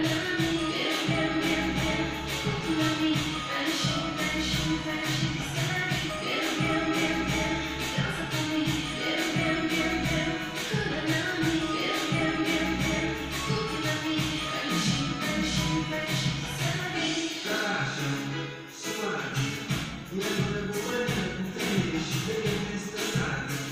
变变变变，苦了你，烦心烦心烦心碎。变变变变，伤透了你。变变变变，苦了你，烦心烦心烦心碎。喀山，斯大林格勒保卫战，红军战士。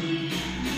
Thank you.